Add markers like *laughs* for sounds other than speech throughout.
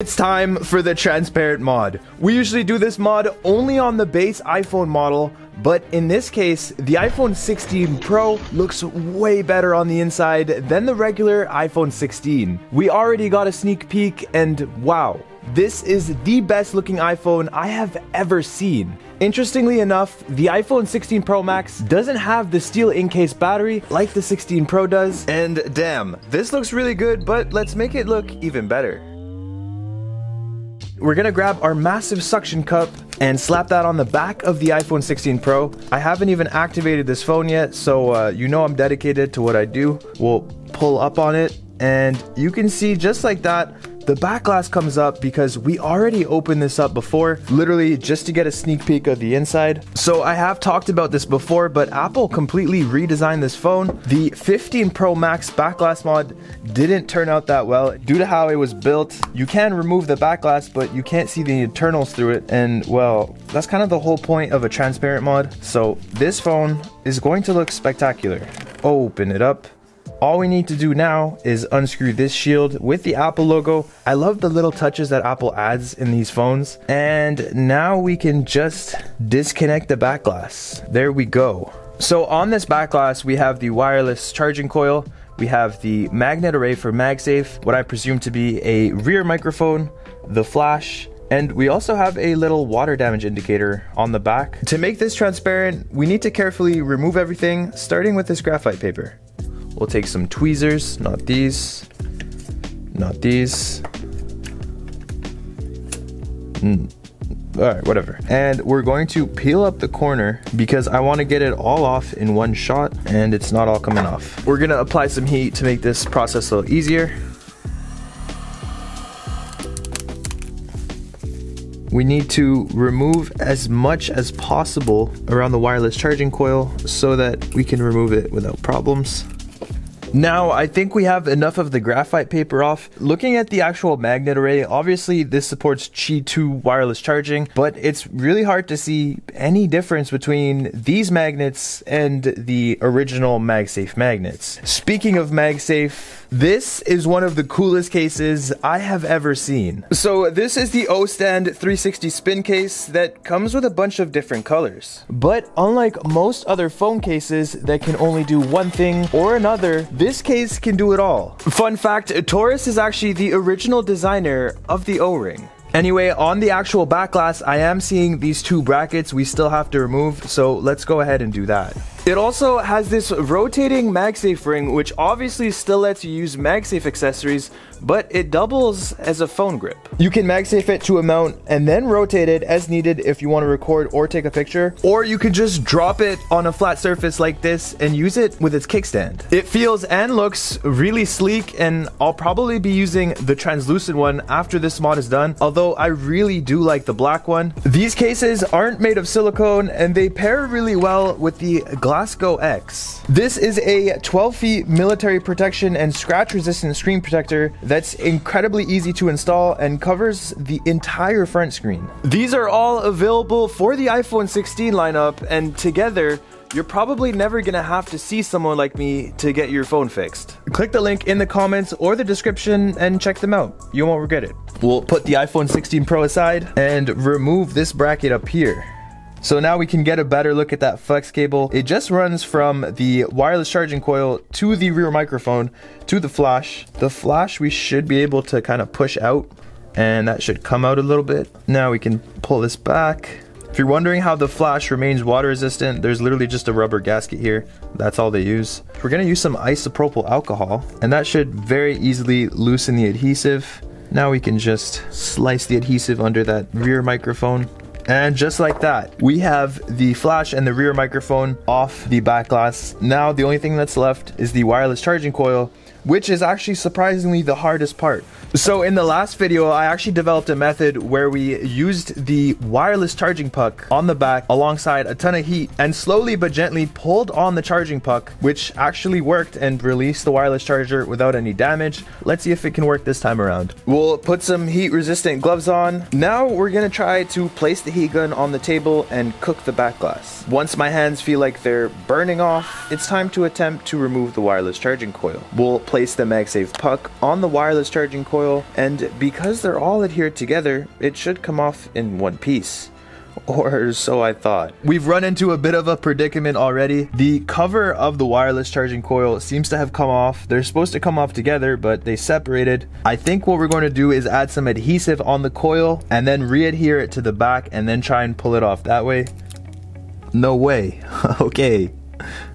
It's time for the transparent mod. We usually do this mod only on the base iPhone model, but in this case, the iPhone 16 Pro looks way better on the inside than the regular iPhone 16. We already got a sneak peek and wow, this is the best looking iPhone I have ever seen. Interestingly enough, the iPhone 16 Pro Max doesn't have the steel in-case battery like the 16 Pro does. And damn, this looks really good, but let's make it look even better. We're gonna grab our massive suction cup and slap that on the back of the iPhone 16 Pro. I haven't even activated this phone yet, so uh, you know I'm dedicated to what I do. We'll pull up on it and you can see just like that, the back glass comes up because we already opened this up before, literally just to get a sneak peek of the inside. So I have talked about this before, but Apple completely redesigned this phone. The 15 Pro Max back glass mod didn't turn out that well due to how it was built. You can remove the back glass, but you can't see the internals through it. And well, that's kind of the whole point of a transparent mod. So this phone is going to look spectacular. Open it up. All we need to do now is unscrew this shield with the Apple logo. I love the little touches that Apple adds in these phones. And now we can just disconnect the back glass. There we go. So on this back glass, we have the wireless charging coil. We have the magnet array for MagSafe, what I presume to be a rear microphone, the flash, and we also have a little water damage indicator on the back. To make this transparent, we need to carefully remove everything, starting with this graphite paper. We'll take some tweezers, not these, not these. Mm. All right, whatever. And we're going to peel up the corner because I want to get it all off in one shot and it's not all coming off. We're gonna apply some heat to make this process a little easier. We need to remove as much as possible around the wireless charging coil so that we can remove it without problems. Now, I think we have enough of the graphite paper off. Looking at the actual magnet array, obviously this supports Qi 2 wireless charging, but it's really hard to see any difference between these magnets and the original MagSafe magnets. Speaking of MagSafe, this is one of the coolest cases I have ever seen. So this is the O-Stand 360 spin case that comes with a bunch of different colors. But unlike most other phone cases that can only do one thing or another, this case can do it all. Fun fact, Torras is actually the original designer of the O-ring. Anyway, on the actual back glass, I am seeing these two brackets we still have to remove, so let's go ahead and do that. It also has this rotating MagSafe ring, which obviously still lets you use MagSafe accessories, but it doubles as a phone grip. You can MagSafe it to a mount and then rotate it as needed if you want to record or take a picture, or you can just drop it on a flat surface like this and use it with its kickstand. It feels and looks really sleek, and I'll probably be using the translucent one after this mod is done, although I really do like the black one. These cases aren't made of silicone and they pair really well with the GlassGo X. This is a 12 feet military protection and scratch resistant screen protector that's incredibly easy to install and covers the entire front screen. These are all available for the iPhone 16 lineup and together you're probably never gonna have to see someone like me to get your phone fixed. Click the link in the comments or the description and check them out. You won't regret it. We'll put the iPhone 16 Pro aside and remove this bracket up here. So now we can get a better look at that flex cable. It just runs from the wireless charging coil to the rear microphone to the flash. The flash we should be able to kind of push out and that should come out a little bit. Now we can pull this back. If you're wondering how the flash remains water resistant, there's literally just a rubber gasket here. That's all they use. We're gonna use some isopropyl alcohol and that should very easily loosen the adhesive. Now we can just slice the adhesive under that rear microphone and just like that, we have the flash and the rear microphone off the back glass. Now the only thing that's left is the wireless charging coil, which is actually surprisingly the hardest part. So in the last video, I actually developed a method where we used the wireless charging puck on the back alongside a ton of heat and slowly but gently pulled on the charging puck, which actually worked and released the wireless charger without any damage. Let's see if it can work this time around. We'll put some heat resistant gloves on. Now we're gonna try to place the heat gun on the table and cook the back glass. Once my hands feel like they're burning off, it's time to attempt to remove the wireless charging coil. We'll place the MagSafe puck on the wireless charging coil, and because they're all adhered together, it should come off in one piece. *laughs* Or so I thought. We've run into a bit of a predicament already. The cover of the wireless charging coil seems to have come off. They're supposed to come off together, but they separated. I think what we're going to do is add some adhesive on the coil and then re-adhere it to the back and then try and pull it off that way. No way. *laughs* okay.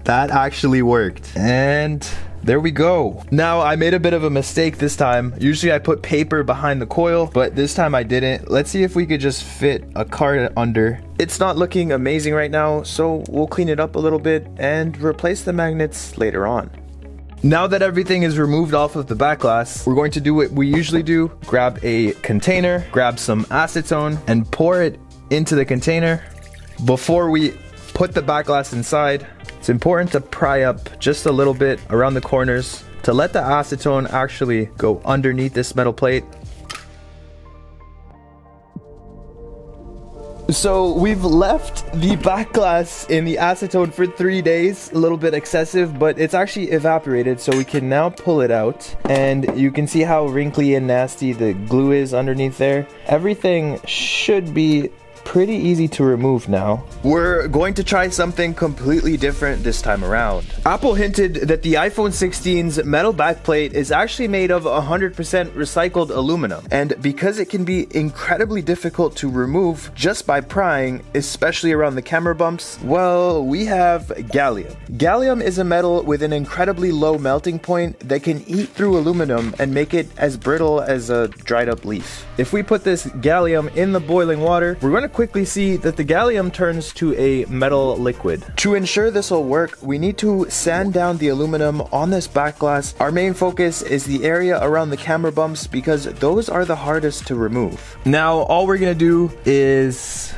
That actually worked. And there we go. Now, I made a bit of a mistake this time. Usually I put paper behind the coil, but this time I didn't. Let's see if we could just fit a card under. It's not looking amazing right now, so we'll clean it up a little bit and replace the magnets later on. Now that everything is removed off of the back glass, we're going to do what we usually do. Grab a container, grab some acetone, and pour it into the container. Before we put the back glass inside, it's important to pry up just a little bit around the corners to let the acetone actually go underneath this metal plate. So we've left the back glass in the acetone for three days, a little bit excessive, but it's actually evaporated. So we can now pull it out and you can see how wrinkly and nasty the glue is underneath there. Everything should be pretty easy to remove now. We're going to try something completely different this time around. Apple hinted that the iPhone 16's metal backplate is actually made of 100% recycled aluminum, and because it can be incredibly difficult to remove just by prying, especially around the camera bumps, well, we have gallium. Gallium is a metal with an incredibly low melting point that can eat through aluminum and make it as brittle as a dried up leaf. If we put this gallium in the boiling water, we're going to quickly see that the gallium turns to a metal liquid. To ensure this will work, we need to sand down the aluminum on this back glass. Our main focus is the area around the camera bumps because those are the hardest to remove. Now, all we're gonna do is,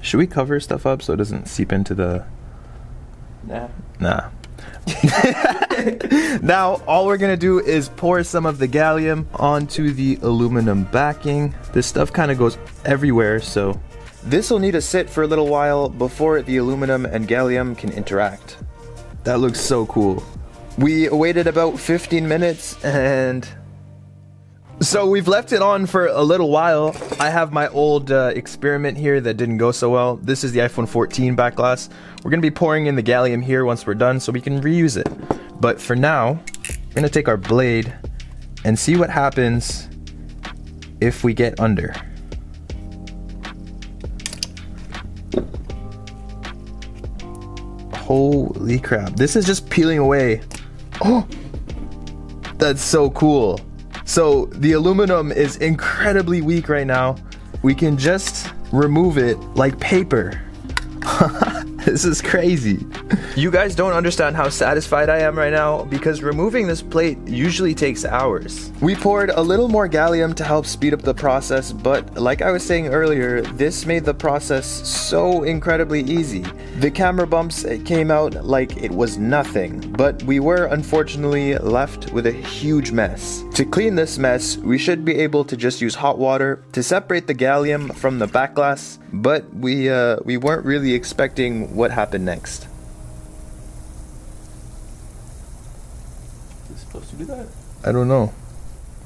should we cover stuff up so it doesn't seep into the, Nah. nah. *laughs* now all we're gonna do is pour some of the gallium onto the aluminum backing. This stuff kind of goes everywhere, so this will need to sit for a little while before the aluminum and gallium can interact. That looks so cool. We waited about 15 minutes and so we've left it on for a little while. I have my old uh, experiment here that didn't go so well. This is the iPhone 14 back glass. We're gonna be pouring in the gallium here once we're done so we can reuse it. But for now, we're gonna take our blade and see what happens if we get under. Holy crap. This is just peeling away. Oh, that's so cool. So the aluminum is incredibly weak right now. We can just remove it like paper. *laughs* *laughs* this is crazy. You guys don't understand how satisfied I am right now because removing this plate usually takes hours. We poured a little more gallium to help speed up the process, but like I was saying earlier, this made the process so incredibly easy. The camera bumps came out like it was nothing, but we were unfortunately left with a huge mess. To clean this mess, we should be able to just use hot water to separate the gallium from the back glass, but we uh, we weren't really expecting what happened next. Is it supposed to do that? I don't know.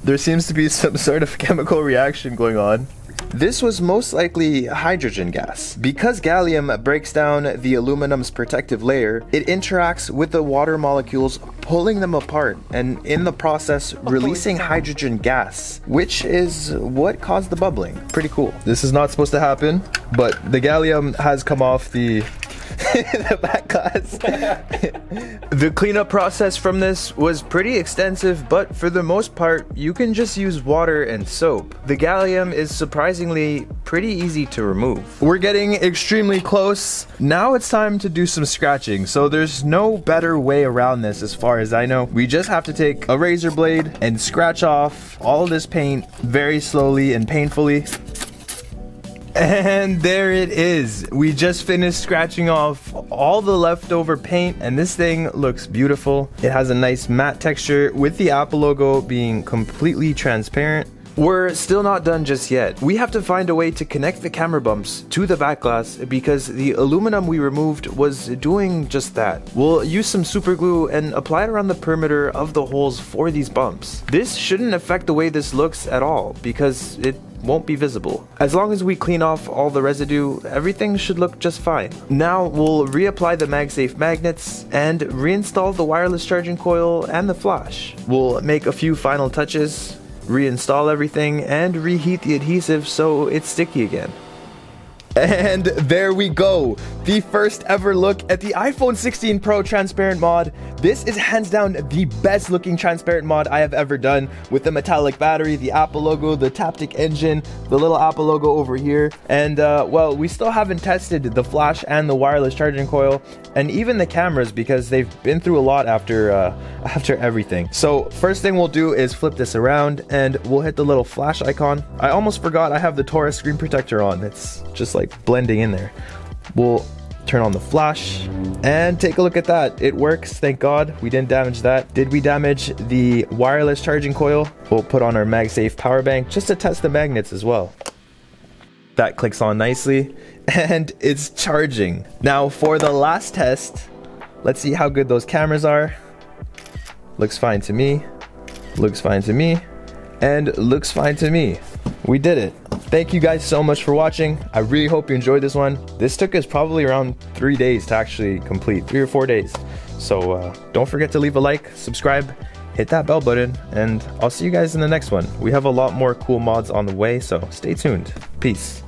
There seems to be *laughs* some sort of chemical reaction going on. This was most likely hydrogen gas. Because gallium breaks down the aluminum's protective layer, it interacts with the water molecules, pulling them apart, and in the process, releasing hydrogen gas, which is what caused the bubbling. Pretty cool. This is not supposed to happen, but the gallium has come off the *laughs* the back glass. *laughs* the cleanup process from this was pretty extensive, but for the most part, you can just use water and soap. The gallium is surprisingly pretty easy to remove. We're getting extremely close. Now it's time to do some scratching, so there's no better way around this as far as I know. We just have to take a razor blade and scratch off all this paint very slowly and painfully. And there it is. We just finished scratching off all the leftover paint and this thing looks beautiful. It has a nice matte texture with the Apple logo being completely transparent. We're still not done just yet. We have to find a way to connect the camera bumps to the back glass because the aluminum we removed was doing just that. We'll use some super glue and apply it around the perimeter of the holes for these bumps. This shouldn't affect the way this looks at all because it won't be visible. As long as we clean off all the residue, everything should look just fine. Now we'll reapply the MagSafe magnets and reinstall the wireless charging coil and the flash. We'll make a few final touches, reinstall everything, and reheat the adhesive so it's sticky again. And there we go. The first ever look at the iPhone 16 Pro transparent mod. This is hands down the best looking transparent mod I have ever done with the metallic battery, the Apple logo, the Taptic engine, the little Apple logo over here. And uh, well, we still haven't tested the flash and the wireless charging coil and even the cameras because they've been through a lot after uh, *laughs* after everything. So first thing we'll do is flip this around and we'll hit the little flash icon. I almost forgot I have the Torras screen protector on. It's just like blending in there. We'll turn on the flash and take a look at that. It works, thank God. We didn't damage that. Did we damage the wireless charging coil? We'll put on our MagSafe power bank just to test the magnets as well. That clicks on nicely *laughs* and it's charging. Now for the last test, let's see how good those cameras are. Looks fine to me. Looks fine to me. And looks fine to me. We did it. Thank you guys so much for watching. I really hope you enjoyed this one. This took us probably around three days to actually complete, three or four days. So uh, don't forget to leave a like, subscribe, hit that bell button, and I'll see you guys in the next one. We have a lot more cool mods on the way, so stay tuned. Peace.